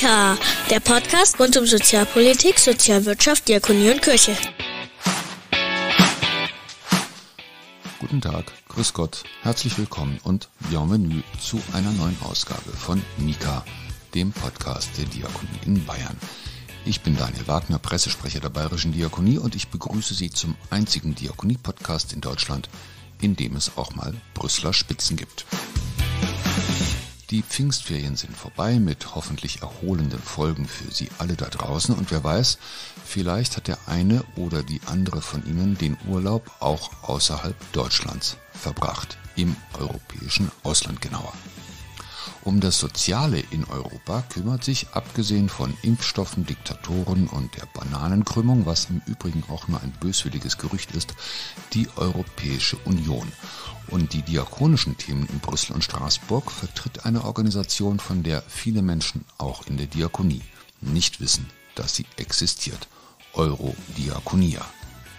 Mika, der Podcast rund um Sozialpolitik, Sozialwirtschaft, Diakonie und Kirche. Guten Tag, grüß Gott, herzlich willkommen und bienvenue zu einer neuen Ausgabe von Mika, dem Podcast der Diakonie in Bayern. Ich bin Daniel Wagner, Pressesprecher der Bayerischen Diakonie und ich begrüße Sie zum einzigen Diakonie-Podcast in Deutschland, in dem es auch mal Brüsseler Spitzen gibt. Die Pfingstferien sind vorbei mit hoffentlich erholenden Folgen für Sie alle da draußen und wer weiß, vielleicht hat der eine oder die andere von Ihnen den Urlaub auch außerhalb Deutschlands verbracht, im europäischen Ausland genauer. Um das Soziale in Europa kümmert sich, abgesehen von Impfstoffen, Diktatoren und der Bananenkrümmung, was im Übrigen auch nur ein böswilliges Gerücht ist, die Europäische Union. Und die diakonischen Themen in Brüssel und Straßburg vertritt eine Organisation, von der viele Menschen auch in der Diakonie nicht wissen, dass sie existiert. Eurodiakonia.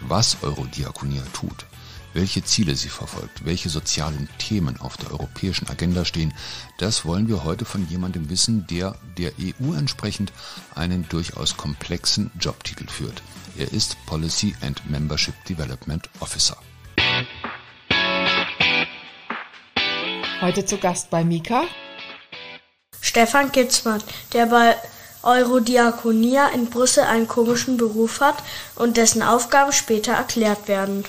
Was Eurodiakonia tut, welche Ziele sie verfolgt, welche sozialen Themen auf der europäischen Agenda stehen, das wollen wir heute von jemandem wissen, der der EU entsprechend einen durchaus komplexen Jobtitel führt. Er ist Policy and Membership Development Officer. Heute zu Gast bei Mika. Stefan Gitzmann, der bei Eurodiakonia in Brüssel einen komischen Beruf hat und dessen Aufgaben später erklärt werden.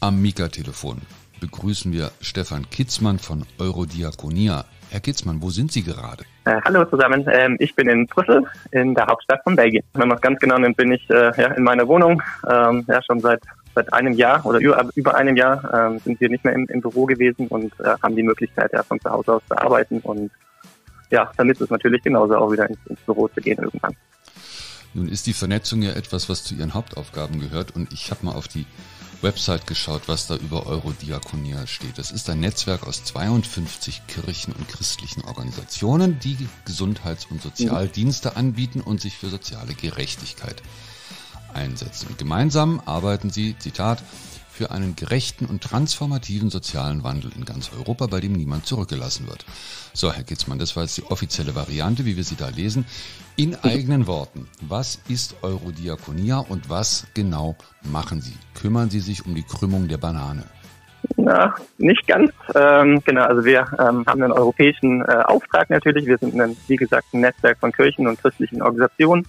Am Mika-Telefon begrüßen wir Stefan Kitzmann von Eurodiakonia. Herr Kitzmann, wo sind Sie gerade? Äh, hallo zusammen, ähm, ich bin in Brüssel, in der Hauptstadt von Belgien. Wenn man es ganz genau nimmt, bin ich äh, ja, in meiner Wohnung, ähm, ja, schon seit seit einem Jahr oder über, über einem Jahr ähm, sind wir nicht mehr im, im Büro gewesen und äh, haben die Möglichkeit, ja, von zu Hause aus zu arbeiten und ja, damit ist es natürlich genauso auch wieder ins, ins Büro zu gehen irgendwann. Nun ist die Vernetzung ja etwas, was zu Ihren Hauptaufgaben gehört und ich habe mal auf die Website geschaut, was da über Eurodiakonia steht. Das ist ein Netzwerk aus 52 Kirchen und christlichen Organisationen, die Gesundheits- und Sozialdienste anbieten und sich für soziale Gerechtigkeit einsetzen. Gemeinsam arbeiten sie, Zitat, für einen gerechten und transformativen sozialen Wandel in ganz Europa, bei dem niemand zurückgelassen wird. So, Herr Kitzmann, das war jetzt die offizielle Variante, wie wir sie da lesen. In eigenen Worten, was ist Eurodiakonia und was genau machen Sie? Kümmern Sie sich um die Krümmung der Banane? Na, nicht ganz. Ähm, genau, also wir ähm, haben einen europäischen äh, Auftrag natürlich. Wir sind, ein, wie gesagt, ein Netzwerk von Kirchen und christlichen Organisationen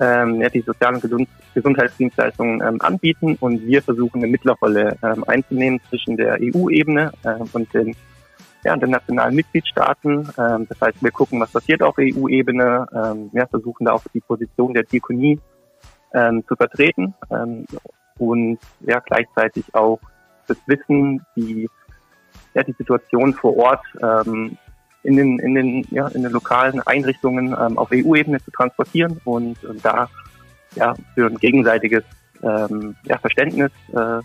ähm, ja, die sozialen Gesund Gesundheitsdienstleistungen ähm, anbieten und wir versuchen eine Mittlerrolle ähm, einzunehmen zwischen der EU-Ebene ähm, und den, ja, den nationalen Mitgliedstaaten. Ähm, das heißt, wir gucken, was passiert auf EU-Ebene, ähm, ja, versuchen da auch die Position der Diakonie ähm, zu vertreten ähm, und ja, gleichzeitig auch das Wissen, die ja, die Situation vor Ort ähm, in den, in den, ja, in den lokalen Einrichtungen ähm, auf EU-Ebene zu transportieren und äh, da ja, für ein gegenseitiges ähm, ja, Verständnis äh,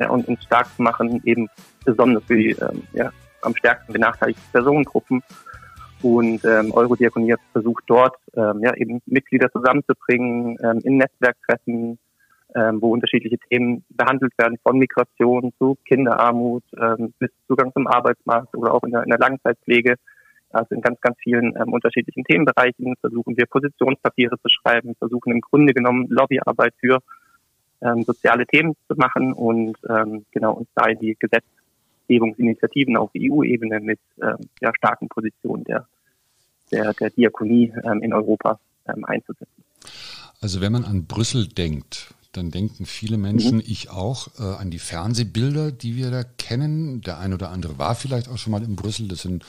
ja, und uns stark zu machen, eben besonders für die ähm, ja, am stärksten benachteiligten Personengruppen. Und ähm, Eurodiakonie versucht dort ähm, ja, eben Mitglieder zusammenzubringen ähm, in Netzwerktreffen, ähm, wo unterschiedliche Themen behandelt werden, von Migration zu Kinderarmut ähm, bis Zugang zum Arbeitsmarkt oder auch in der, in der Langzeitpflege. Also in ganz, ganz vielen ähm, unterschiedlichen Themenbereichen versuchen wir Positionspapiere zu schreiben, versuchen im Grunde genommen Lobbyarbeit für ähm, soziale Themen zu machen und ähm, genau uns da in die Gesetzgebungsinitiativen auf EU-Ebene mit ähm, ja, starken Positionen der, der, der Diakonie ähm, in Europa ähm, einzusetzen. Also wenn man an Brüssel denkt, dann denken viele Menschen, mhm. ich auch, äh, an die Fernsehbilder, die wir da kennen. Der ein oder andere war vielleicht auch schon mal in Brüssel. Das sind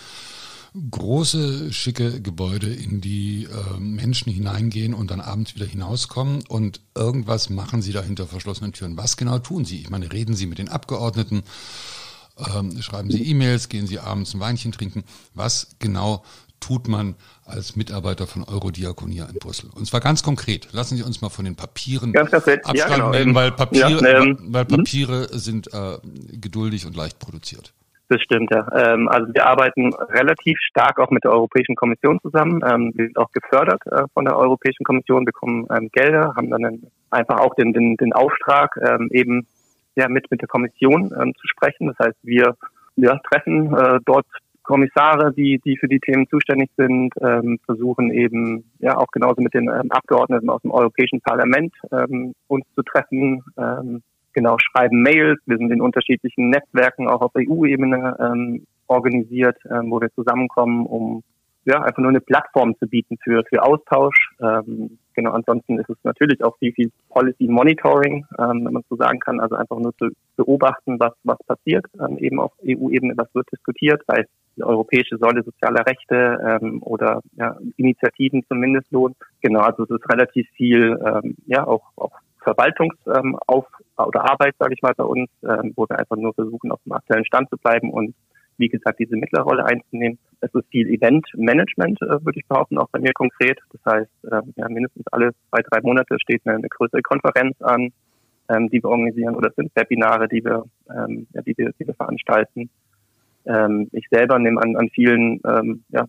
große, schicke Gebäude, in die äh, Menschen hineingehen und dann abends wieder hinauskommen und irgendwas machen sie da hinter verschlossenen Türen. Was genau tun sie? Ich meine, reden sie mit den Abgeordneten, ähm, schreiben sie E-Mails, gehen sie abends ein Weinchen trinken. Was genau tut man als Mitarbeiter von Eurodiakonia in Brüssel? Und zwar ganz konkret. Lassen Sie uns mal von den Papieren ganz abschreiben, ja, genau. weil Papiere, ja, ähm, weil mhm. Papiere sind äh, geduldig und leicht produziert. Das stimmt, ja. Ähm, also wir arbeiten relativ stark auch mit der Europäischen Kommission zusammen. Ähm, wir sind auch gefördert äh, von der Europäischen Kommission, bekommen ähm, Gelder, haben dann einfach auch den, den, den Auftrag, ähm, eben ja, mit, mit der Kommission ähm, zu sprechen. Das heißt, wir ja, treffen äh, dort Kommissare, die, die für die Themen zuständig sind, ähm, versuchen eben ja auch genauso mit den Abgeordneten aus dem Europäischen Parlament uns zu treffen, genau schreiben Mails. Wir sind in unterschiedlichen Netzwerken auch auf EU-Ebene ähm, organisiert, ähm, wo wir zusammenkommen, um ja einfach nur eine Plattform zu bieten für für Austausch. Ähm, genau, ansonsten ist es natürlich auch viel viel Policy Monitoring, ähm, wenn man so sagen kann, also einfach nur zu beobachten, was was passiert, ähm, eben auf EU-Ebene, was wird diskutiert, sei es die europäische Säule sozialer Rechte ähm, oder ja, Initiativen zum Mindestlohn. Genau, also es ist relativ viel, ähm, ja auch auch Verwaltungsauf ähm, oder Arbeit, sage ich mal, bei uns, ähm, wo wir einfach nur versuchen, auf dem aktuellen Stand zu bleiben und wie gesagt, diese Mittlerrolle einzunehmen. Es ist viel Event-Management, äh, würde ich behaupten, auch bei mir konkret. Das heißt, äh, ja, mindestens alle zwei, drei Monate steht eine, eine größere Konferenz an, ähm, die wir organisieren oder es sind Webinare, die wir, ähm, ja, die wir, die wir veranstalten. Ähm, ich selber nehme an, an vielen ähm, ja,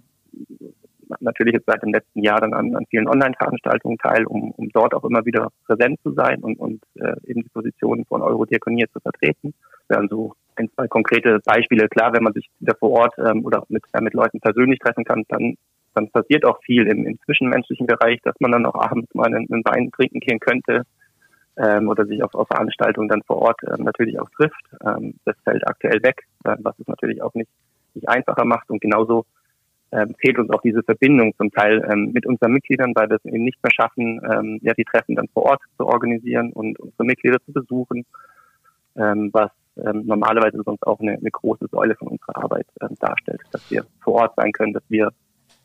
natürlich jetzt seit dem letzten Jahr dann an, an vielen Online-Veranstaltungen teil, um, um dort auch immer wieder präsent zu sein und, und äh, eben die Position von Eurodiakonie zu vertreten. Wären so ein, zwei konkrete Beispiele. Klar, wenn man sich wieder vor Ort ähm, oder mit, äh, mit Leuten persönlich treffen kann, dann, dann passiert auch viel im, im zwischenmenschlichen Bereich, dass man dann auch abends mal einen, einen Wein trinken gehen könnte ähm, oder sich auf, auf Veranstaltungen dann vor Ort ähm, natürlich auch trifft. Ähm, das fällt aktuell weg, äh, was es natürlich auch nicht, nicht einfacher macht und genauso ähm, fehlt uns auch diese Verbindung zum Teil ähm, mit unseren Mitgliedern, weil wir es eben nicht mehr schaffen, ähm, ja, die Treffen dann vor Ort zu organisieren und unsere Mitglieder zu besuchen, ähm, was ähm, normalerweise sonst auch eine, eine große Säule von unserer Arbeit ähm, darstellt, dass wir vor Ort sein können, dass wir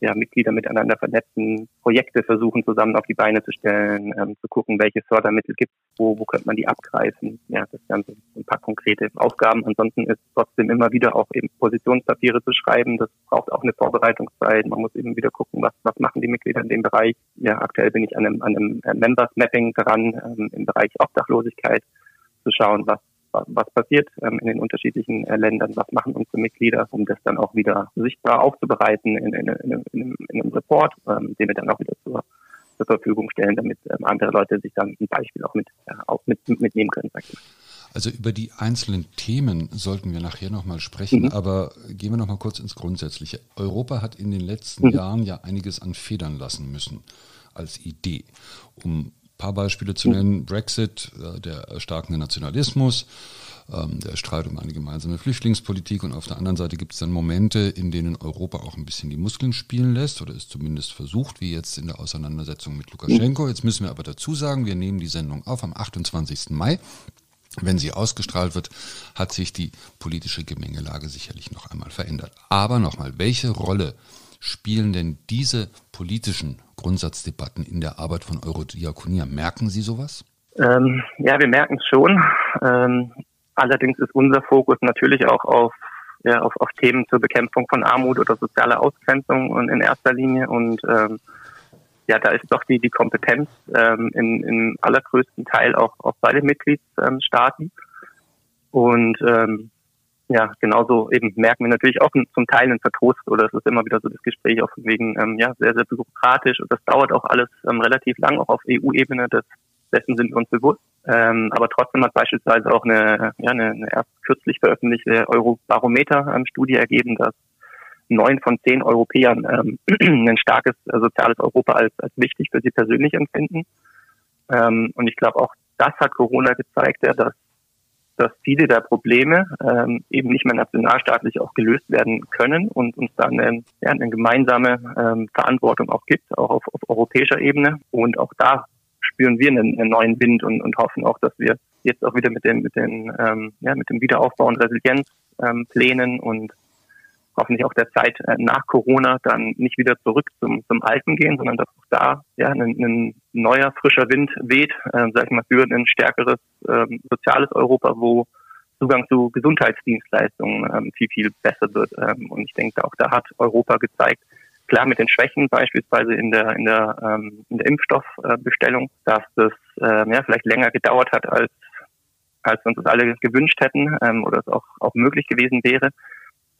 ja, Mitglieder miteinander vernetzen, Projekte versuchen zusammen auf die Beine zu stellen, ähm, zu gucken, welche Fördermittel gibt es, wo, wo könnte man die abgreifen. Ja, das wären so ein paar konkrete Aufgaben. Ansonsten ist trotzdem immer wieder auch eben Positionspapiere zu schreiben. Das braucht auch eine Vorbereitungszeit. Man muss eben wieder gucken, was, was machen die Mitglieder in dem Bereich. Ja, aktuell bin ich an einem, an einem Members Mapping dran, ähm, im Bereich Obdachlosigkeit, zu schauen, was was passiert ähm, in den unterschiedlichen äh, Ländern, was machen unsere Mitglieder, um das dann auch wieder sichtbar aufzubereiten in, in, in, in, in einem Report, ähm, den wir dann auch wieder zur, zur Verfügung stellen, damit ähm, andere Leute sich dann ein Beispiel auch, mit, äh, auch mit, mitnehmen können. Also über die einzelnen Themen sollten wir nachher nochmal sprechen, mhm. aber gehen wir nochmal kurz ins Grundsätzliche. Europa hat in den letzten mhm. Jahren ja einiges an Federn lassen müssen als Idee, um paar Beispiele zu nennen. Brexit, äh, der erstarkende Nationalismus, ähm, der Streit um eine gemeinsame Flüchtlingspolitik und auf der anderen Seite gibt es dann Momente, in denen Europa auch ein bisschen die Muskeln spielen lässt oder es zumindest versucht, wie jetzt in der Auseinandersetzung mit Lukaschenko. Jetzt müssen wir aber dazu sagen, wir nehmen die Sendung auf am 28. Mai. Wenn sie ausgestrahlt wird, hat sich die politische Gemengelage sicherlich noch einmal verändert. Aber nochmal, welche Rolle spielen denn diese politischen Grundsatzdebatten in der Arbeit von Eurodiakonia? Merken Sie sowas? Ähm, ja, wir merken es schon. Ähm, allerdings ist unser Fokus natürlich auch auf, ja, auf, auf Themen zur Bekämpfung von Armut oder sozialer Ausgrenzung und in erster Linie. Und ähm, ja, da ist doch die, die Kompetenz ähm, in, in allergrößten Teil auch, auch bei den Mitgliedstaaten. Und ähm, ja, genauso eben merken wir natürlich auch zum Teil einen Vertrost oder es ist immer wieder so das Gespräch auch wegen, ähm, ja, sehr, sehr bürokratisch und das dauert auch alles ähm, relativ lang, auch auf EU-Ebene, das, dessen sind wir uns bewusst. Ähm, aber trotzdem hat beispielsweise auch eine, ja, eine, eine erst kürzlich veröffentlichte Eurobarometer-Studie ergeben, dass neun von zehn Europäern ähm, ein starkes äh, soziales Europa als, als wichtig für sie persönlich empfinden. Ähm, und ich glaube auch das hat Corona gezeigt, ja, dass dass viele der Probleme ähm, eben nicht mehr nationalstaatlich auch gelöst werden können und uns dann eine, ja, eine gemeinsame ähm, Verantwortung auch gibt, auch auf, auf europäischer Ebene. Und auch da spüren wir einen, einen neuen Wind und, und hoffen auch, dass wir jetzt auch wieder mit dem, mit den, ähm, ja, mit dem Wiederaufbau und Resilienzplänen ähm, und hoffentlich auch der Zeit äh, nach Corona dann nicht wieder zurück zum, zum Alten gehen, sondern dass auch da ja ein, ein neuer frischer Wind weht, äh, sag ich mal, für ein stärkeres ähm, soziales Europa, wo Zugang zu Gesundheitsdienstleistungen ähm, viel, viel besser wird. Ähm, und ich denke, auch da hat Europa gezeigt, klar mit den Schwächen beispielsweise in der in der ähm, in der Impfstoffbestellung, dass das ähm, ja vielleicht länger gedauert hat als als wir uns das alle gewünscht hätten ähm, oder es auch auch möglich gewesen wäre.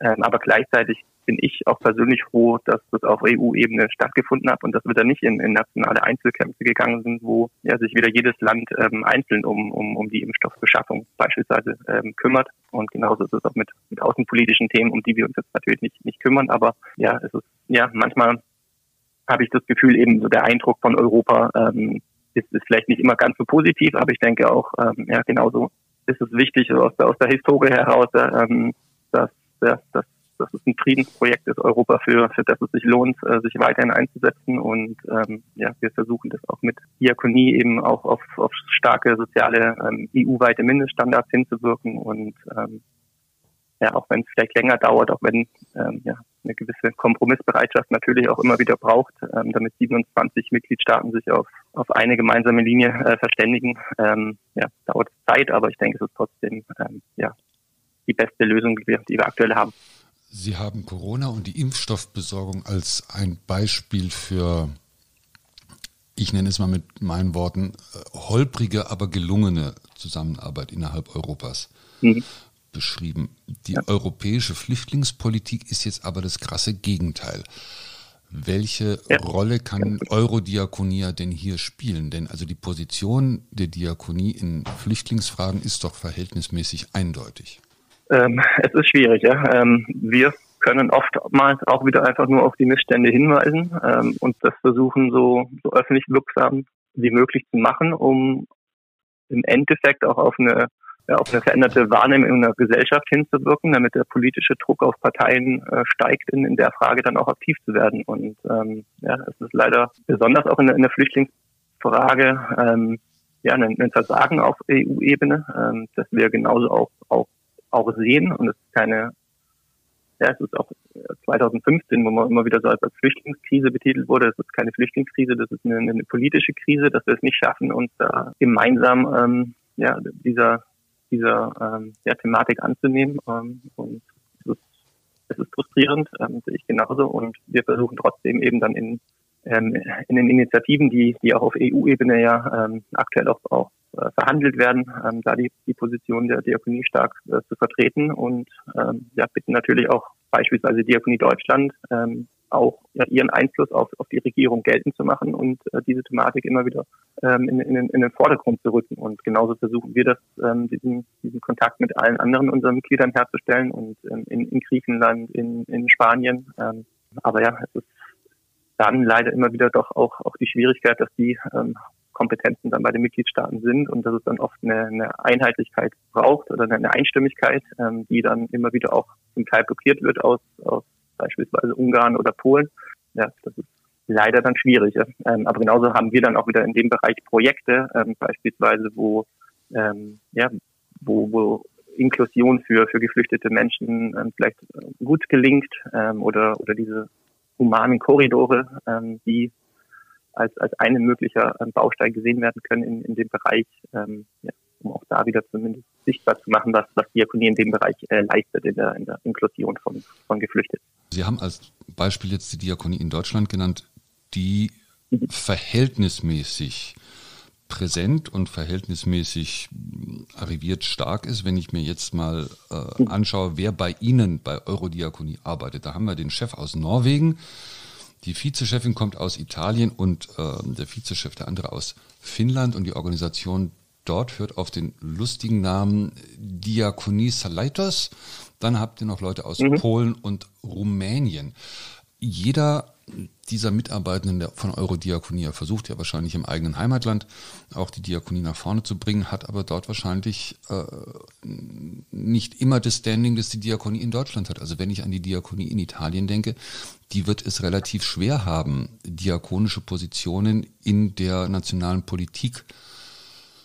Ähm, aber gleichzeitig bin ich auch persönlich froh, dass das auf EU-Ebene stattgefunden hat und dass wir da nicht in, in nationale Einzelkämpfe gegangen sind, wo ja, sich wieder jedes Land ähm, einzeln um, um, um die Impfstoffbeschaffung beispielsweise ähm, kümmert. Und genauso ist es auch mit, mit außenpolitischen Themen, um die wir uns jetzt natürlich nicht, nicht kümmern. Aber ja, es ist, ja, manchmal habe ich das Gefühl, eben so der Eindruck von Europa ähm, ist, ist vielleicht nicht immer ganz so positiv, aber ich denke auch, ähm, ja, genauso ist es wichtig aus der, aus der Historie heraus, ähm, dass, dass, dass dass es ein Friedensprojekt ist, Europa, für, für das es sich lohnt, äh, sich weiterhin einzusetzen. Und ähm, ja, wir versuchen das auch mit Diakonie eben auch auf, auf starke soziale ähm, EU-weite Mindeststandards hinzuwirken. Und ähm, ja, auch wenn es vielleicht länger dauert, auch wenn ähm, ja, eine gewisse Kompromissbereitschaft natürlich auch immer wieder braucht, ähm, damit 27 Mitgliedstaaten sich auf, auf eine gemeinsame Linie äh, verständigen. Ähm, ja, dauert Zeit, aber ich denke, es ist trotzdem ähm, ja, die beste Lösung, die wir, die wir aktuell haben. Sie haben Corona und die Impfstoffbesorgung als ein Beispiel für, ich nenne es mal mit meinen Worten, äh, holprige, aber gelungene Zusammenarbeit innerhalb Europas mhm. beschrieben. Die ja. europäische Flüchtlingspolitik ist jetzt aber das krasse Gegenteil. Welche ja. Rolle kann Eurodiakonia denn hier spielen? Denn also die Position der Diakonie in Flüchtlingsfragen ist doch verhältnismäßig eindeutig. Ähm, es ist schwierig, ja. Ähm, wir können oftmals auch wieder einfach nur auf die Missstände hinweisen ähm, und das versuchen so, so öffentlich wirksam wie möglich zu machen, um im Endeffekt auch auf eine ja, auf eine veränderte Wahrnehmung in der Gesellschaft hinzuwirken, damit der politische Druck auf Parteien äh, steigt, in, in der Frage dann auch aktiv zu werden. Und ähm, ja, es ist leider besonders auch in der, in der Flüchtlingsfrage ähm, ja, ein, ein Versagen auf EU-Ebene, ähm, dass wir genauso auch, auch auch sehen. Und es ist keine, ja, es ist auch 2015, wo man immer wieder so als, Flüchtlingskrise betitelt wurde. Es ist keine Flüchtlingskrise, das ist eine, eine politische Krise, dass wir es nicht schaffen, uns da gemeinsam ähm, ja, dieser, dieser ähm, ja, Thematik anzunehmen. Ähm, und es ist, es ist frustrierend, ähm, sehe ich genauso. Und wir versuchen trotzdem eben dann in ähm, in den Initiativen, die, die auch auf EU-Ebene ja ähm, aktuell auch, auch äh, verhandelt werden, ähm, da die, die Position der Diakonie stark äh, zu vertreten und ähm, ja, bitten natürlich auch beispielsweise Diakonie Deutschland ähm, auch ja, ihren Einfluss auf, auf die Regierung geltend zu machen und äh, diese Thematik immer wieder ähm, in, in, in den Vordergrund zu rücken. Und genauso versuchen wir das, ähm, diesen, diesen Kontakt mit allen anderen unseren Mitgliedern herzustellen und ähm, in, in Griechenland, in, in Spanien. Ähm, aber ja, es ist dann leider immer wieder doch auch, auch die Schwierigkeit, dass die ähm, Kompetenzen dann bei den Mitgliedstaaten sind und dass es dann oft eine, eine Einheitlichkeit braucht oder eine Einstimmigkeit, ähm, die dann immer wieder auch zum Teil blockiert wird aus, aus beispielsweise Ungarn oder Polen. Ja, das ist leider dann schwierig. Ähm, aber genauso haben wir dann auch wieder in dem Bereich Projekte, ähm, beispielsweise, wo, ähm, ja, wo, wo Inklusion für, für geflüchtete Menschen ähm, vielleicht gut gelingt ähm, oder, oder diese humanen Korridore, ähm, die als, als eine möglicher ähm, Baustein gesehen werden können in, in dem Bereich, ähm, ja, um auch da wieder zumindest sichtbar zu machen, was, was Diakonie in dem Bereich äh, leistet, in der, in der Inklusion von, von Geflüchteten. Sie haben als Beispiel jetzt die Diakonie in Deutschland genannt, die mhm. verhältnismäßig präsent und verhältnismäßig arriviert stark ist, wenn ich mir jetzt mal äh, mhm. anschaue, wer bei Ihnen bei Eurodiakonie arbeitet. Da haben wir den Chef aus Norwegen, die Vizechefin kommt aus Italien und äh, der Vizechef, der andere aus Finnland und die Organisation dort hört auf den lustigen Namen Diakonie Salaitos. Dann habt ihr noch Leute aus mhm. Polen und Rumänien. Jeder dieser Mitarbeitenden von Eurodiakonie versucht ja wahrscheinlich im eigenen Heimatland auch die Diakonie nach vorne zu bringen, hat aber dort wahrscheinlich äh, nicht immer das Standing, das die Diakonie in Deutschland hat. Also wenn ich an die Diakonie in Italien denke, die wird es relativ schwer haben, diakonische Positionen in der nationalen Politik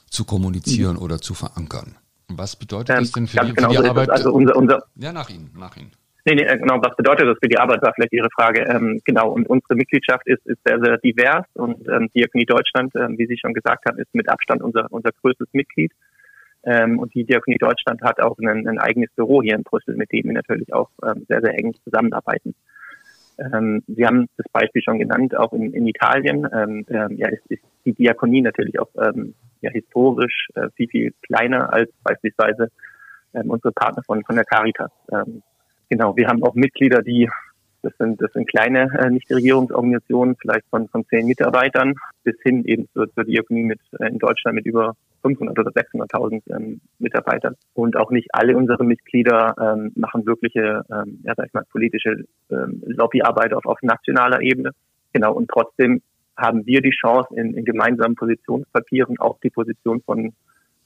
zu kommunizieren mhm. oder zu verankern. Was bedeutet ähm, das denn für die, genau für die Arbeit? Also unser, unser ja, nach Ihnen, nach Ihnen. Nee, nee, genau, was bedeutet das für die Arbeit, war vielleicht Ihre Frage. Ähm, genau, und unsere Mitgliedschaft ist, ist sehr, sehr divers und ähm, Diakonie Deutschland, ähm, wie Sie schon gesagt haben, ist mit Abstand unser, unser größtes Mitglied. Ähm, und die Diakonie Deutschland hat auch ein, ein eigenes Büro hier in Brüssel, mit dem wir natürlich auch ähm, sehr, sehr eng zusammenarbeiten. Ähm, Sie haben das Beispiel schon genannt, auch in, in Italien. Ähm, ähm, ja, ist, ist die Diakonie natürlich auch ähm, ja, historisch äh, viel, viel kleiner als beispielsweise ähm, unsere Partner von, von der Caritas. Ähm, genau, wir haben auch Mitglieder, die das sind, das sind kleine äh, Nichtregierungsorganisationen, vielleicht von, von zehn Mitarbeitern, bis hin eben zur, zur Diakonie mit, äh, in Deutschland mit über 500 oder 600.000 ähm, Mitarbeitern. Und auch nicht alle unsere Mitglieder ähm, machen wirkliche, ähm, ja, sag ich mal, politische ähm, Lobbyarbeit auf, auf nationaler Ebene. Genau, und trotzdem haben wir die Chance, in, in gemeinsamen Positionspapieren auch die Position von,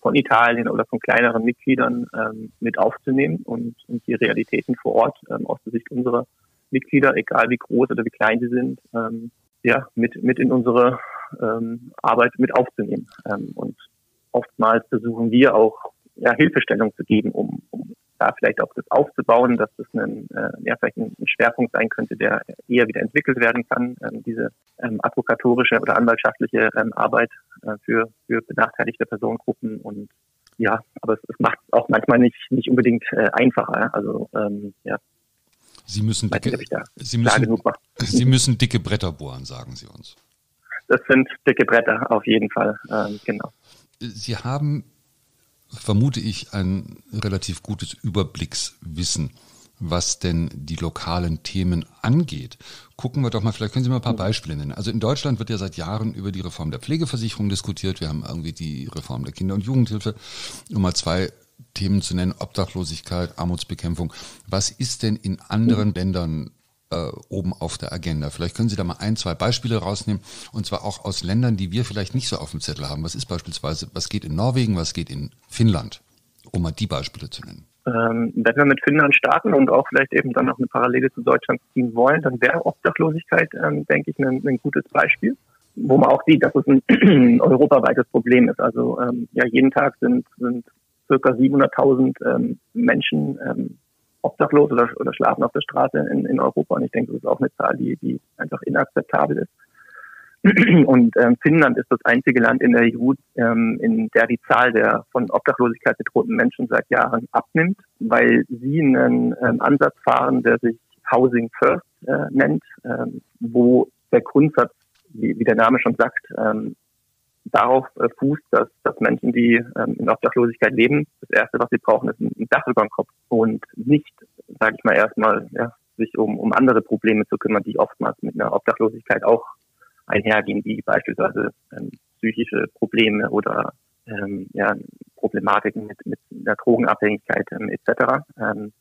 von Italien oder von kleineren Mitgliedern ähm, mit aufzunehmen und, und die Realitäten vor Ort ähm, aus der Sicht unserer Mitglieder, egal wie groß oder wie klein sie sind, ähm, ja, mit, mit in unsere ähm, Arbeit mit aufzunehmen. Ähm, und oftmals versuchen wir auch ja, Hilfestellung zu geben, um, um da vielleicht auch das aufzubauen, dass das ein, äh, ja, vielleicht ein Schwerpunkt sein könnte, der eher wieder entwickelt werden kann, ähm, diese ähm, advokatorische oder anwaltschaftliche ähm, Arbeit äh, für, für benachteiligte Personengruppen und ja, aber es, es macht es auch manchmal nicht, nicht unbedingt äh, einfacher. Also ähm, ja, Sie müssen dicke, nicht, Sie, müssen, Sie müssen dicke Bretter bohren, sagen Sie uns. Das sind dicke Bretter, auf jeden Fall, ähm, genau. Sie haben, vermute ich, ein relativ gutes Überblickswissen, was denn die lokalen Themen angeht. Gucken wir doch mal, vielleicht können Sie mal ein paar Beispiele nennen. Also in Deutschland wird ja seit Jahren über die Reform der Pflegeversicherung diskutiert. Wir haben irgendwie die Reform der Kinder- und Jugendhilfe, um mal zwei Themen zu nennen, Obdachlosigkeit, Armutsbekämpfung. Was ist denn in anderen Ländern äh, oben auf der Agenda? Vielleicht können Sie da mal ein, zwei Beispiele rausnehmen und zwar auch aus Ländern, die wir vielleicht nicht so auf dem Zettel haben. Was ist beispielsweise, was geht in Norwegen, was geht in Finnland, um mal die Beispiele zu nennen? Ähm, wenn wir mit Finnland starten und auch vielleicht eben dann noch eine Parallele zu Deutschland ziehen wollen, dann wäre Obdachlosigkeit, ähm, denke ich, ein, ein gutes Beispiel wo man auch sieht, dass es ein europaweites Problem ist. Also ähm, ja, jeden Tag sind, sind circa 700.000 ähm, Menschen obdachlos oder, oder schlafen auf der Straße in, in Europa. Und ich denke, das ist auch eine Zahl, die, die einfach inakzeptabel ist. Und ähm, Finnland ist das einzige Land in der EU, ähm, in der die Zahl der von Obdachlosigkeit bedrohten Menschen seit Jahren abnimmt, weil sie einen ähm, Ansatz fahren, der sich Housing First äh, nennt, ähm, wo der Grundsatz, wie, wie der Name schon sagt, ähm, darauf äh, fußt, dass, dass Menschen, die ähm, in Obdachlosigkeit leben, das Erste, was sie brauchen, ist ein, Dach über dem Kopf und nicht, sage ich mal, erstmal ja, sich um, um andere Probleme zu kümmern, die oftmals mit einer Obdachlosigkeit auch einhergehen, wie beispielsweise ähm, psychische Probleme oder ähm, ja, Problematiken mit, mit der Drogenabhängigkeit ähm, etc. Ähm,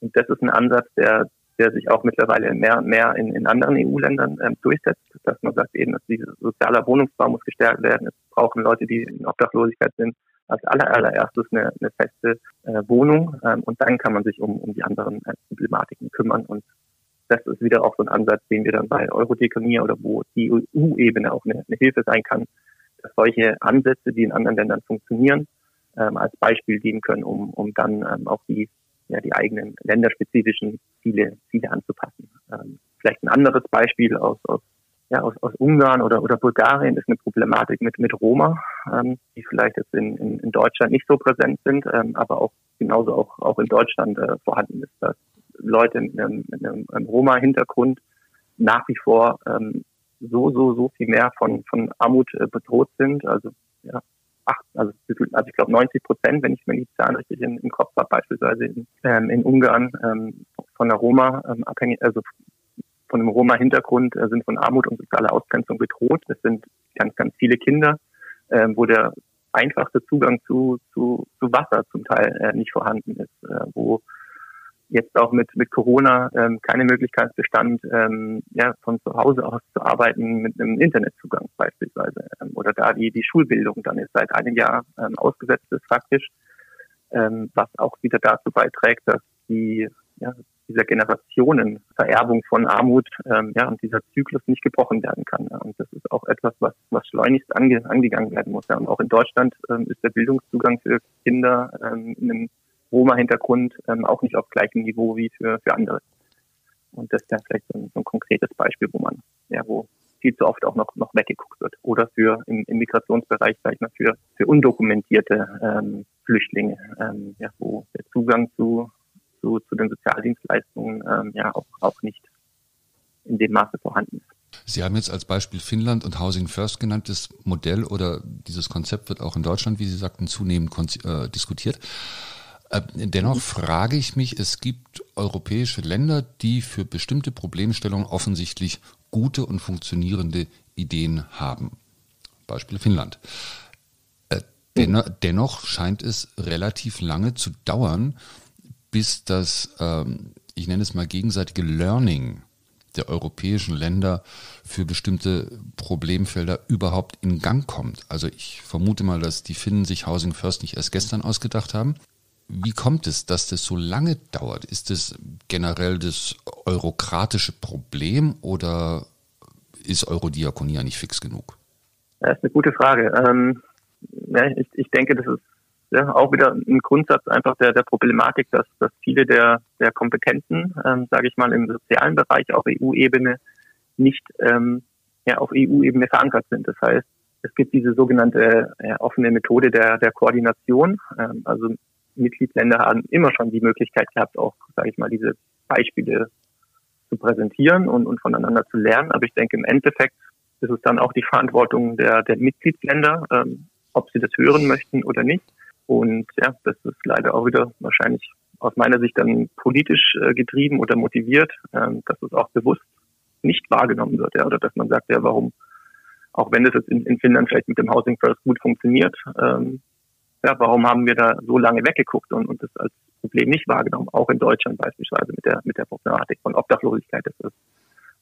und das ist ein Ansatz, der der sich auch mittlerweile mehr mehr in, in anderen EU-Ländern ähm, durchsetzt, dass man sagt eben, dass dieser soziale Wohnungsbau muss gestärkt werden. Es brauchen Leute, die in Obdachlosigkeit sind, als allererstes eine, eine feste äh, Wohnung ähm, und dann kann man sich um, um die anderen äh, Problematiken kümmern und das ist wieder auch so ein Ansatz, den wir dann bei Eurodekonie oder wo die EU-Ebene auch eine, eine, Hilfe sein kann, dass solche Ansätze, die in anderen Ländern funktionieren, ähm, als Beispiel dienen können, um, um dann ähm, auch die ja, die eigenen länderspezifischen Ziele, Ziele anzupassen. Ähm, vielleicht ein anderes Beispiel aus, aus, ja, aus, aus Ungarn oder, oder Bulgarien ist eine Problematik mit, mit Roma, ähm, die vielleicht jetzt in, in, in Deutschland nicht so präsent sind, ähm, aber auch genauso auch, auch in Deutschland äh, vorhanden ist, dass Leute mit einem, mit einem, Roma-Hintergrund nach wie vor ähm, so, so, so viel mehr von, von Armut äh, bedroht sind. Also ja, acht, also, also ich glaube 90 Prozent, wenn ich mir die Zahlen richtig in, im Kopf habe, beispielsweise in, ähm, in Ungarn ähm, von der Roma ähm, abhängig, also von einem Roma-Hintergrund äh, sind von Armut und sozialer Ausgrenzung bedroht. Das sind ganz, ganz viele Kinder, ähm, wo der einfachste Zugang zu, zu, zu Wasser zum Teil äh, nicht vorhanden ist, äh, wo jetzt auch mit, mit Corona ähm, keine Möglichkeit bestand, ähm, ja, von zu Hause aus zu arbeiten mit einem Internetzugang beispielsweise. Ähm, oder da die, die Schulbildung dann ist seit einem Jahr ähm, ausgesetzt ist faktisch, ähm, was auch wieder dazu beiträgt, dass die ja, dieser Generationenvererbung von Armut ähm, ja, und dieser Zyklus nicht gebrochen werden kann. Ja. Und das ist auch etwas, was, was schleunigst ange, angegangen werden muss. Ja. Und auch in Deutschland ähm, ist der Bildungszugang für Kinder ähm, in einem Roma-Hintergrund ähm, auch nicht auf gleichem Niveau wie für, für andere. Und das ist ja vielleicht so ein, so ein konkretes Beispiel, wo man, ja, wo viel zu oft auch noch, noch weggeguckt wird. Oder für im, im Migrationsbereich, sag ich mal, für, für undokumentierte ähm, Flüchtlinge, ähm, ja, wo der Zugang zu, zu, zu den Sozialdienstleistungen ähm, ja auch, auch nicht in dem Maße vorhanden ist. Sie haben jetzt als Beispiel Finnland und Housing First genanntes Modell oder dieses Konzept wird auch in Deutschland, wie Sie sagten, zunehmend äh, diskutiert. Äh, dennoch frage ich mich, es gibt europäische Länder, die für bestimmte Problemstellungen offensichtlich gute und funktionierende Ideen haben. Beispiel Finnland. Äh, dennoch, dennoch scheint es relativ lange zu dauern, bis das, ähm, ich nenne es mal gegenseitige Learning der europäischen Länder für bestimmte Problemfelder überhaupt in Gang kommt. Also ich vermute mal, dass die Finnen sich Housing First nicht erst gestern ausgedacht haben. Wie kommt es, dass das so lange dauert? Ist es generell das eurokratische Problem oder ist Eurodiakonia nicht fix genug? Das ist eine gute Frage. Ähm, ja, ich, ich denke, das ist ja, auch wieder ein Grundsatz einfach der, der Problematik, dass, dass viele der, der Kompetenzen, ähm, sage ich mal, im sozialen Bereich auf EU-Ebene nicht ähm, ja, auf EU-Ebene verankert sind. Das heißt, es gibt diese sogenannte äh, offene Methode der, der Koordination. Ähm, also Mitgliedsländer haben immer schon die Möglichkeit gehabt, auch, sage ich mal, diese Beispiele zu präsentieren und, und voneinander zu lernen. Aber ich denke, im Endeffekt ist es dann auch die Verantwortung der, der Mitgliedsländer, ähm, ob sie das hören möchten oder nicht. Und ja, das ist leider auch wieder wahrscheinlich aus meiner Sicht dann politisch äh, getrieben oder motiviert, ähm, dass es auch bewusst nicht wahrgenommen wird, ja, oder dass man sagt, ja, warum, auch wenn das jetzt in, in Finnland vielleicht mit dem Housing First gut funktioniert, ähm, ja, warum haben wir da so lange weggeguckt und, und das als Problem nicht wahrgenommen? Auch in Deutschland beispielsweise mit der mit der Problematik von Obdachlosigkeit. Das ist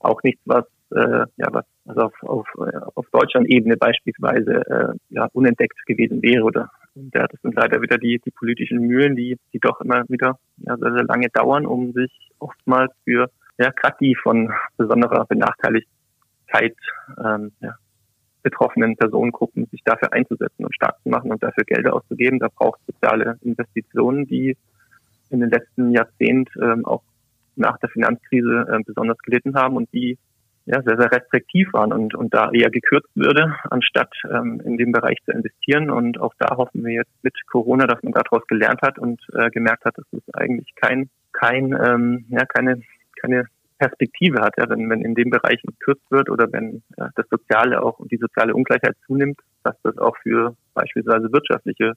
auch nichts, was äh, ja was also auf, auf, auf Deutschland-Ebene beispielsweise äh, ja unentdeckt gewesen wäre oder ja, das sind leider wieder die, die politischen Mühlen, die, die doch immer wieder ja, sehr, sehr lange dauern, um sich oftmals für ja, gerade die von besonderer Benachteiligkeit ähm, ja, betroffenen Personengruppen sich dafür einzusetzen und stark zu machen und dafür Gelder auszugeben. Da braucht es soziale Investitionen, die in den letzten Jahrzehnten ähm, auch nach der Finanzkrise äh, besonders gelitten haben und die ja, sehr, sehr restriktiv waren und, und da eher gekürzt würde, anstatt ähm, in dem Bereich zu investieren. Und auch da hoffen wir jetzt mit Corona, dass man daraus gelernt hat und äh, gemerkt hat, dass es eigentlich kein, kein, ähm, ja, keine, keine Perspektive hat, ja, wenn, wenn in dem Bereich gekürzt wird oder wenn ja, das Soziale auch und die soziale Ungleichheit zunimmt, dass das auch für beispielsweise wirtschaftliche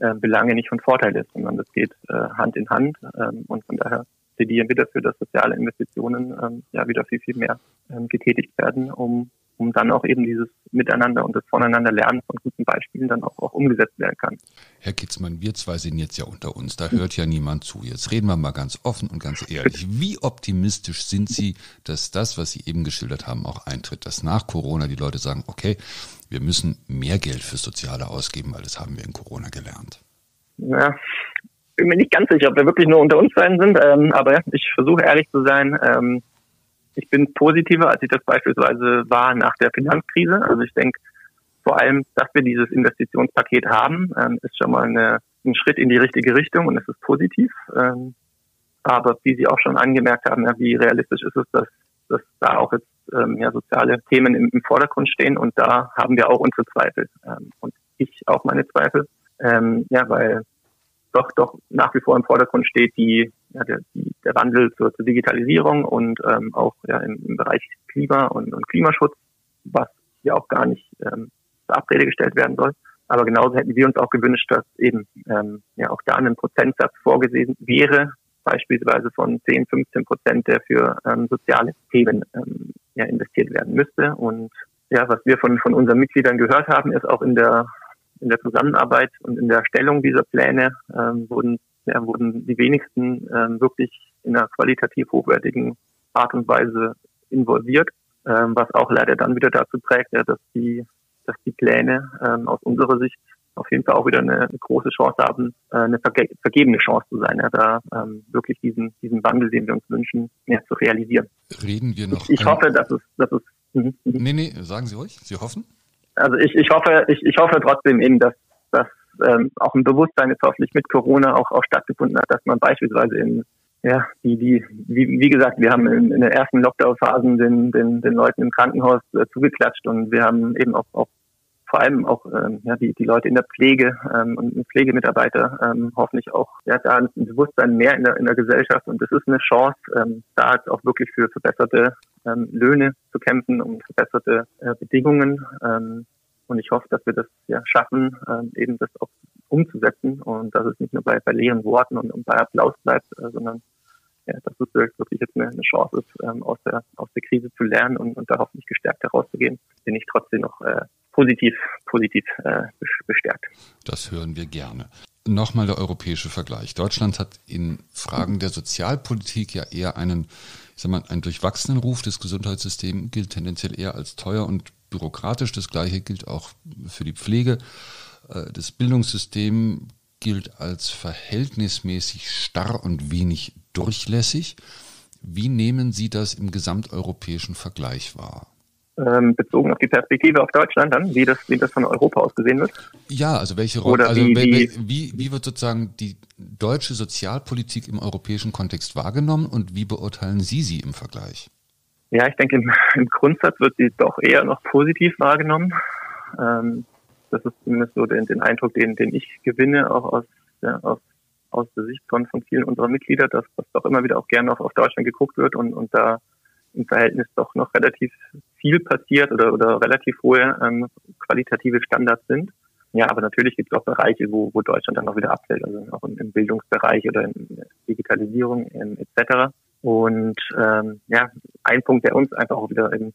äh, Belange nicht von Vorteil ist, sondern das geht äh, Hand in Hand ähm, und von daher plädieren wir dafür, dass soziale Investitionen ähm, ja wieder viel, viel mehr ähm, getätigt werden, um, um dann auch eben dieses Miteinander und das Voneinander lernen von guten Beispielen dann auch, auch umgesetzt werden kann. Herr Kitzmann, wir zwei sind jetzt ja unter uns, da hört ja niemand zu. Jetzt reden wir mal ganz offen und ganz ehrlich. Wie optimistisch sind Sie, dass das, was Sie eben geschildert haben, auch eintritt, dass nach Corona die Leute sagen, okay, wir müssen mehr Geld für Soziale ausgeben, weil das haben wir in Corona gelernt? Ja, bin mir nicht ganz sicher, ob wir wirklich nur unter uns sein sind, ähm, aber ich versuche ehrlich zu sein. Ähm, ich bin positiver, als ich das beispielsweise war nach der Finanzkrise. Also ich denke vor allem, dass wir dieses Investitionspaket haben, ähm, ist schon mal eine, ein Schritt in die richtige Richtung und es ist positiv. Ähm, aber wie Sie auch schon angemerkt haben, ja, wie realistisch ist es, dass, dass da auch jetzt ähm, ja, soziale Themen im, im Vordergrund stehen und da haben wir auch unsere Zweifel und ich auch meine Zweifel. Ja, weil doch doch nach wie vor im Vordergrund steht die, ja, der, der Wandel zur, zur Digitalisierung und ähm, auch ja, im, im Bereich Klima und, und Klimaschutz, was ja auch gar nicht ähm, zur Abrede gestellt werden soll. Aber genauso hätten wir uns auch gewünscht, dass eben ähm, ja auch da ein Prozentsatz vorgesehen wäre, beispielsweise von 10, 15 Prozent, der für ähm, soziale Themen ähm, ja, investiert werden müsste. Und ja, was wir von, von unseren Mitgliedern gehört haben, ist auch in der in der Zusammenarbeit und in der Stellung dieser Pläne ähm, wurden, ja, wurden die wenigsten ähm, wirklich in einer qualitativ hochwertigen Art und Weise involviert, ähm, was auch leider dann wieder dazu trägt, ja, dass die, dass die Pläne ähm, aus unserer Sicht auf jeden Fall auch wieder eine, eine große Chance haben, äh, eine verge vergebene Chance zu sein, ja, da ähm, wirklich diesen, diesen Wandel, den wir uns wünschen, mehr zu realisieren. Reden wir noch. Ich, ich hoffe, dass es, dass es. Mh, mh. Nee, nee, sagen Sie ruhig. Sie hoffen? also ich, ich hoffe, ich, ich hoffe trotzdem eben, dass, dass ähm, auch ein Bewusstsein jetzt hoffentlich mit Corona auch, auch stattgefunden hat, dass man beispielsweise in ja, die, die, wie, wie gesagt, wir haben in, in den ersten Lockdown-Phasen den, den, den Leuten im Krankenhaus äh, zugeklatscht und wir haben eben auch, auch vor allem auch ähm, ja, die, die Leute in der Pflege ähm, und Pflegemitarbeiter ähm, hoffentlich auch ja, da ein Bewusstsein mehr in der, in der Gesellschaft. Und das ist eine Chance, ähm, da jetzt auch wirklich für verbesserte ähm, Löhne zu kämpfen und verbesserte äh, Bedingungen. Ähm, und ich hoffe, dass wir das ja schaffen, ähm, eben das auch umzusetzen und dass es nicht nur bei, bei leeren Worten und, und bei Applaus bleibt, äh, sondern ja, dass es wirklich jetzt eine, eine Chance ist, ähm, aus, der, aus der Krise zu lernen und, und da hoffentlich gestärkt herauszugehen, bin ich trotzdem noch äh, positiv, positiv äh, bestärkt. Das hören wir gerne. Nochmal der europäische Vergleich. Deutschland hat in Fragen der Sozialpolitik ja eher einen, ich sag mal, einen durchwachsenen Ruf. Das Gesundheitssystem gilt tendenziell eher als teuer und bürokratisch. Das Gleiche gilt auch für die Pflege. Äh, das Bildungssystem gilt als verhältnismäßig starr und wenig durchlässig. Wie nehmen Sie das im gesamteuropäischen Vergleich wahr? ähm, bezogen auf die Perspektive auf Deutschland dann, wie das, wie das von Europa aus gesehen wird? Ja, also welche Rolle, also wie, wie, wie, wie wird sozusagen die deutsche Sozialpolitik im europäischen Kontext wahrgenommen und wie beurteilen Sie sie im Vergleich? Ja, ich denke, im, im Grundsatz wird sie doch eher noch positiv wahrgenommen. Ähm, das ist zumindest so den, den Eindruck, den, den ich gewinne, auch aus, ja, aus, aus der Sicht von, von vielen unserer Mitglieder, dass, dass doch immer wieder auch gerne auf, auf Deutschland geguckt wird und, und da im Verhältnis doch noch relativ viel passiert oder, oder relativ hohe ähm, qualitative Standards sind. Ja, aber natürlich gibt es auch Bereiche, wo, wo Deutschland dann auch wieder abfällt, also auch im, Bildungsbereich oder in Digitalisierung ähm, etc. Und ähm, ja, ein Punkt, der uns einfach auch wieder im,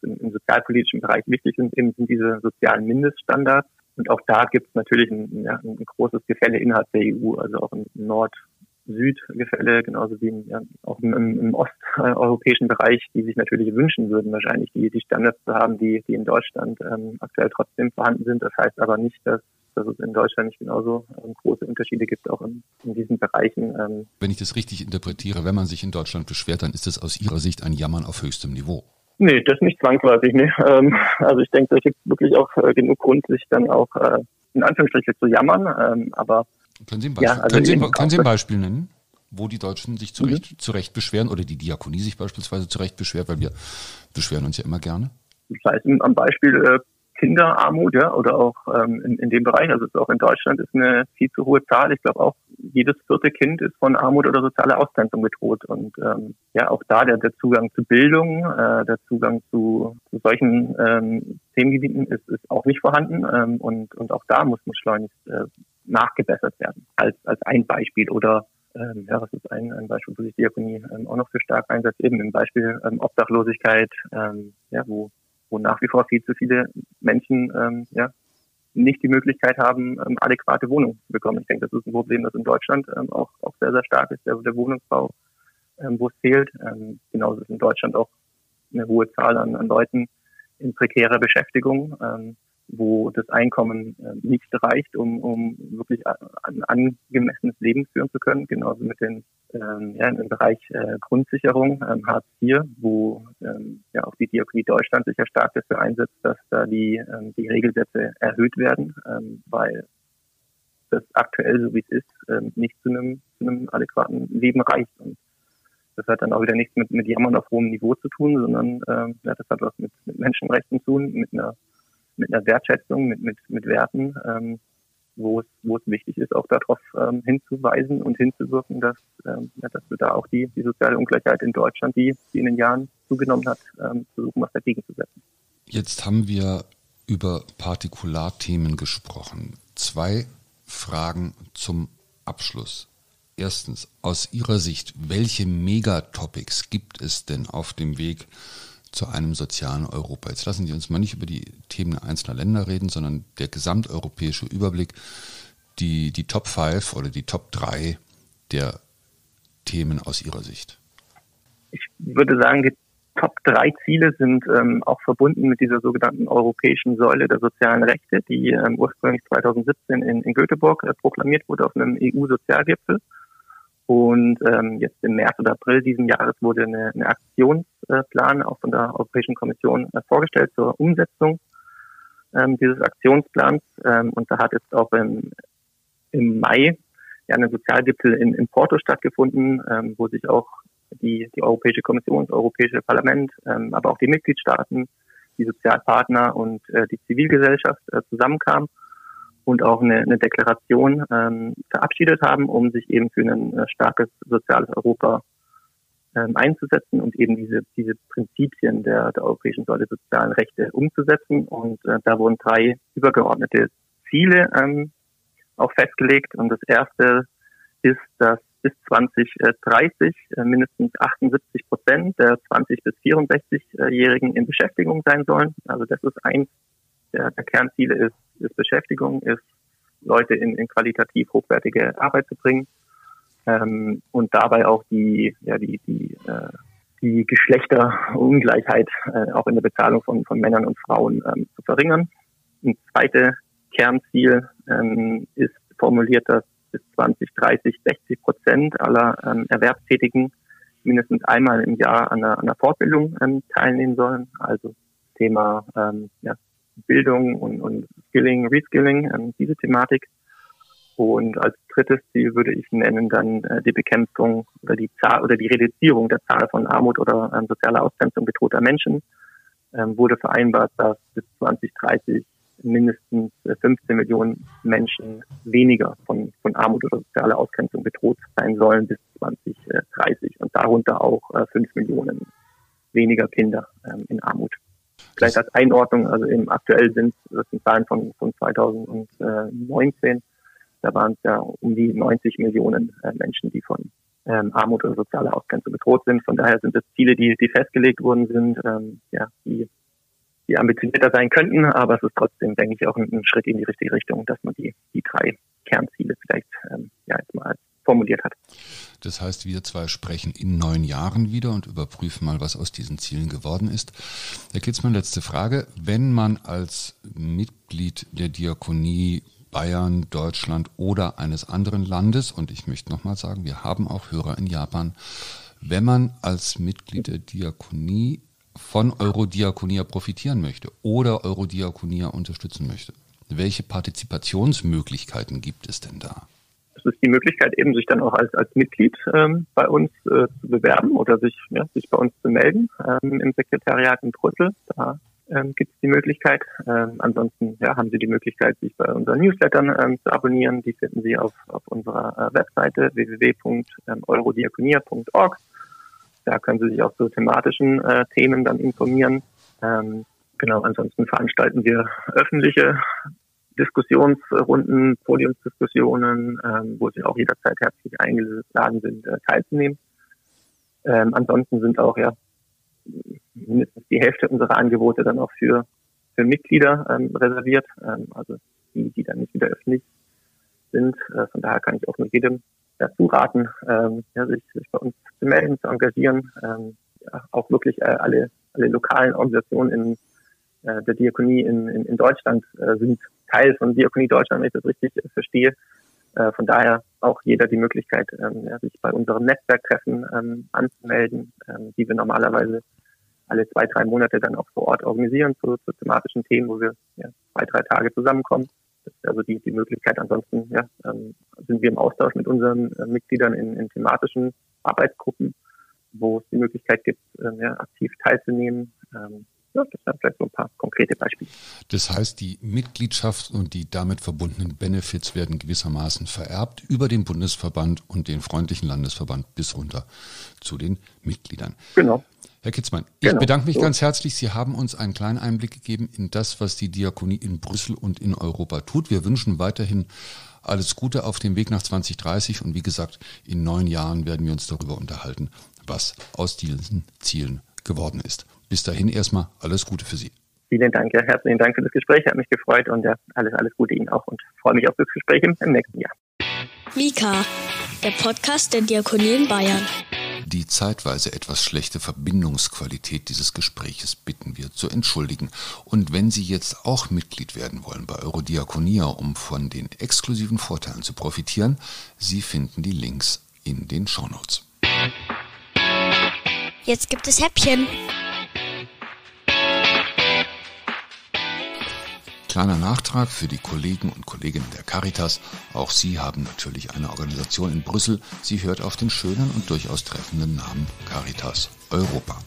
im, im sozialpolitischen Bereich wichtig ist, eben sind diese sozialen Mindeststandards. Und auch da gibt es natürlich ein, ja, ein großes Gefälle innerhalb der EU, also auch im Nord- Südgefälle, genauso wie im, ja, auch im, im osteuropäischen Bereich, die sich natürlich wünschen würden, wahrscheinlich die, die Standards zu haben, die, die in Deutschland ähm, aktuell trotzdem vorhanden sind. Das heißt aber nicht, dass, dass es in Deutschland nicht genauso ähm, große Unterschiede gibt, auch in, in diesen Bereichen. Ähm. Wenn ich das richtig interpretiere, wenn man sich in Deutschland beschwert, dann ist das aus Ihrer Sicht ein Jammern auf höchstem Niveau. Nee, das nicht zwangsläufig. Nee. Ähm, also ich denke, da gibt wirklich auch äh, genug Grund, sich dann auch äh, in Anführungsstrichen zu jammern. Ähm, aber können Sie ein Beispiel, ja, also können Sie, können Sie ein Beispiel nennen, wo die Deutschen sich zurecht, mhm. zurecht beschweren oder die Diakonie sich beispielsweise zurecht beschwert, weil wir beschweren uns ja immer gerne? Das heißt, am Beispiel äh, Kinderarmut, ja, oder auch ähm, in, in dem Bereich, also auch in Deutschland ist eine viel zu hohe Zahl. Ich glaube auch jedes vierte Kind ist von Armut oder sozialer Ausgrenzung bedroht. Und ähm, ja, auch da der, der Zugang zu Bildung, äh, der Zugang zu, zu solchen ähm, Themengebieten ist, ist auch nicht vorhanden. Ähm, und, und auch da muss man schleunigst äh, nachgebessert werden, als, als ein Beispiel. Oder ähm, ja, was ist ein, ein Beispiel, wo sich Diakonie ähm, auch noch für stark einsetzt, eben im Beispiel ähm, Obdachlosigkeit, ähm, ja, wo, wo nach wie vor viel zu viele Menschen ähm, ja, nicht die Möglichkeit haben, ähm, adäquate Wohnungen zu bekommen. Ich denke, das ist ein Problem, das in Deutschland ähm, auch, auch sehr, sehr stark ist, der, der Wohnungsbau, ähm, wo es fehlt. Ähm, genauso ist in Deutschland auch eine hohe Zahl an, an Leuten in prekärer Beschäftigung. Ähm, wo das Einkommen äh, nicht reicht, um, um wirklich ein angemessenes Leben führen zu können. Genauso mit den ähm, ja, im Bereich äh, Grundsicherung, ähm, Hartz IV, wo ähm, ja auch die Diakonie Deutschland sich ja stark dafür einsetzt, dass da die, ähm, die Regelsätze erhöht werden, ähm, weil das aktuell, so wie es ist, ähm, nicht zu einem, zu einem adäquaten Leben reicht. Und das hat dann auch wieder nichts mit, mit Jammern auf hohem Niveau zu tun, sondern ähm, ja, das hat was mit, mit Menschenrechten zu tun, mit einer mit einer Wertschätzung, mit, mit, mit Werten, ähm, wo es, wo es wichtig ist, auch darauf ähm, hinzuweisen und hinzuwirken, dass, ähm, ja, dass wir da auch die, die soziale Ungleichheit in Deutschland, die, die in den Jahren zugenommen hat, ähm, versuchen, was dagegen zu setzen. Jetzt haben wir über Partikularthemen gesprochen. Zwei Fragen zum Abschluss. Erstens, aus Ihrer Sicht, welche Megatopics gibt es denn auf dem Weg zu einem sozialen Europa. Jetzt lassen Sie uns mal nicht über die Themen einzelner Länder reden, sondern der gesamteuropäische Überblick, die, die Top 5 oder die Top 3 der Themen aus Ihrer Sicht. Ich würde sagen, die Top 3 Ziele sind ähm, auch verbunden mit dieser sogenannten europäischen Säule der sozialen Rechte, die ähm, ursprünglich 2017 in, in Göteborg äh, proklamiert wurde auf einem EU-Sozialgipfel. Und ähm, jetzt im März oder April diesen Jahres wurde eine, eine Aktionsplan auch von der Europäischen Kommission äh, vorgestellt zur Umsetzung ähm, dieses Aktionsplans. Ähm, und da hat jetzt auch im, im Mai ja ein Sozialgipfel in, in Porto stattgefunden, ähm, wo sich auch die, die Europäische Kommission, das Europäische Parlament, ähm, aber auch die Mitgliedstaaten die Sozialpartner und äh, die Zivilgesellschaft äh, zusammenkamen und auch eine, eine Deklaration ähm, verabschiedet haben, um sich eben für ein äh, starkes soziales Europa ähm, einzusetzen und eben diese, diese Prinzipien der, der europäischen Säule sozialen Rechte umzusetzen. Und äh, da wurden drei übergeordnete Ziele ähm, auch festgelegt. Und das erste ist, dass bis 2030 äh, mindestens 78 Prozent der 20 bis 64-Jährigen in Beschäftigung sein sollen. Also das ist eins der, der Kernziele ist, ist Beschäftigung, ist Leute in, in qualitativ hochwertige Arbeit zu bringen ähm, und dabei auch die, ja, die, die, äh, die Geschlechterungleichheit äh, auch in der Bezahlung von, von Männern und Frauen ähm, zu verringern. Ein zweites Kernziel ähm, ist formuliert, dass bis 2030 60 Prozent aller ähm, Erwerbstätigen mindestens einmal im Jahr an einer, an einer Fortbildung ähm, teilnehmen sollen. Also Thema ähm, ja, Bildung und, und Skilling, Reskilling, ähm, diese Thematik. Und als drittes Ziel würde ich nennen dann äh, die Bekämpfung oder die Zahl oder die Reduzierung der Zahl von Armut oder ähm, sozialer Ausgrenzung bedrohter Menschen. Ähm, wurde vereinbart, dass bis 2030 mindestens 15 äh, Millionen Menschen weniger von, von Armut oder sozialer Ausgrenzung bedroht sein sollen bis 2030 und darunter auch äh, 5 Millionen weniger Kinder ähm, in Armut. Vielleicht als Einordnung, also im aktuell sind das sind Zahlen von, von 2019 da waren es ja um die 90 Millionen äh, Menschen, die von ähm, Armut oder sozialer Ausgrenzung bedroht sind. Von daher sind das Ziele, die, die festgelegt worden sind, ähm, ja, die, die ambitionierter sein könnten, aber es ist trotzdem, denke ich, auch ein, ein Schritt in die richtige Richtung, dass man die, die drei Kernziele vielleicht ähm, ja, jetzt mal formuliert hat. Das heißt, wir zwei sprechen in neun Jahren wieder und überprüfen mal, was aus diesen Zielen geworden ist. Herr Kitzmann, letzte Frage. Wenn man als Mitglied der Diakonie Bayern, Deutschland oder eines anderen Landes. Und ich möchte nochmal sagen, wir haben auch Hörer in Japan. Wenn man als Mitglied der Diakonie von Eurodiakonia profitieren möchte oder Eurodiakonia unterstützen möchte, welche Partizipationsmöglichkeiten gibt es denn da? Ist die Möglichkeit, eben sich dann auch als, als Mitglied ähm, bei uns äh, zu bewerben oder sich, ja, sich bei uns zu melden ähm, im Sekretariat in Brüssel. Da ähm, gibt es die Möglichkeit. Ähm, ansonsten ja, haben Sie die Möglichkeit, sich bei unseren Newslettern ähm, zu abonnieren. Die finden Sie auf, auf unserer äh, Webseite www.eurodiakonia.org. Da können Sie sich auch zu thematischen äh, Themen dann informieren. Ähm, genau, ansonsten veranstalten wir öffentliche Diskussionsrunden, Podiumsdiskussionen, ähm, wo Sie auch jederzeit herzlich eingeladen sind, äh, teilzunehmen. Ähm, ansonsten sind auch ja mindestens die Hälfte unserer Angebote dann auch für, für Mitglieder ähm, reserviert, ähm, also die, die dann nicht wieder öffentlich sind. Äh, von daher kann ich auch nur jedem dazu raten, ähm, ja, sich, sich bei uns zu melden, zu engagieren. Ähm, ja, auch wirklich äh, alle, alle lokalen Organisationen in äh, der Diakonie in, in, in Deutschland äh, sind Teil von Diakonie Deutschland, wenn ich das richtig äh, verstehe. Äh, von daher auch jeder die Möglichkeit, ähm, sich bei unseren Netzwerktreffen ähm, anzumelden, ähm, die wir normalerweise alle zwei, drei Monate dann auch vor Ort organisieren zu, zu thematischen Themen, wo wir ja, zwei, drei Tage zusammenkommen. Das ist also die, die Möglichkeit. Ansonsten ja, ähm, sind wir im Austausch mit unseren äh, Mitgliedern in, in thematischen Arbeitsgruppen, wo es die Möglichkeit gibt, äh, ja, aktiv teilzunehmen. Ähm, das sind vielleicht so ein paar konkrete Beispiele. Das heißt, die Mitgliedschaft und die damit verbundenen Benefits werden gewissermaßen vererbt über den Bundesverband und den freundlichen Landesverband bis runter zu den Mitgliedern. Genau. Herr Kitzmann, ich genau. bedanke mich so. ganz herzlich. Sie haben uns einen kleinen Einblick gegeben in das, was die Diakonie in Brüssel und in Europa tut. Wir wünschen weiterhin alles Gute auf dem Weg nach 2030 und wie gesagt, in neun Jahren werden wir uns darüber unterhalten, was aus diesen Zielen geworden ist. Bis dahin erstmal alles Gute für Sie. Vielen Dank, ja, herzlichen Dank für das Gespräch, hat mich gefreut und ja, alles, alles Gute Ihnen auch und freue mich auf das Gespräch im, im nächsten Jahr. Mika, der Podcast der Diakonie in Bayern. Die zeitweise etwas schlechte Verbindungsqualität dieses Gespräches bitten wir zu entschuldigen. Und wenn Sie jetzt auch Mitglied werden wollen bei Eurodiakonia, um von den exklusiven Vorteilen zu profitieren, Sie finden die Links in den Shownotes. Jetzt gibt es Häppchen. Kleiner Nachtrag für die Kollegen und Kolleginnen der Caritas. Auch Sie haben natürlich eine Organisation in Brüssel. Sie hört auf den schönen und durchaus treffenden Namen Caritas Europa.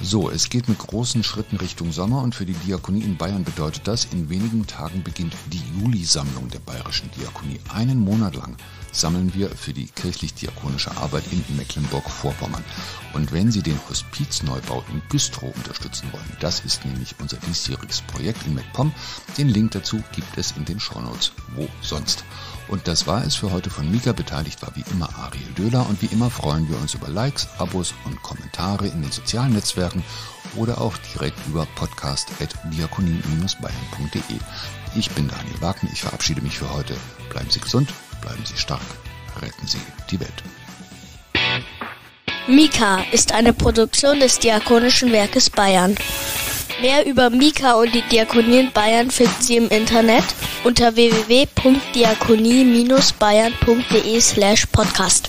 So, es geht mit großen Schritten Richtung Sommer und für die Diakonie in Bayern bedeutet das, in wenigen Tagen beginnt die Juli-Sammlung der Bayerischen Diakonie. Einen Monat lang sammeln wir für die kirchlich-diakonische Arbeit in Mecklenburg-Vorpommern. Und wenn Sie den Hospizneubau in Güstrow unterstützen wollen, das ist nämlich unser diesjähriges Projekt in MacPom, den Link dazu gibt es in den Shownotes. Wo sonst? Und das war es für heute von Mika. Beteiligt war wie immer Ariel Döhler und wie immer freuen wir uns über Likes, Abos und Kommentare in den sozialen Netzwerken oder auch direkt über podcast.diakonie-bayern.de. Ich bin Daniel Wagner, ich verabschiede mich für heute. Bleiben Sie gesund, bleiben Sie stark, retten Sie die Welt. Mika ist eine Produktion des Diakonischen Werkes Bayern. Mehr über Mika und die Diakonie in Bayern finden Sie im Internet unter www.diakonie-bayern.de slash podcast.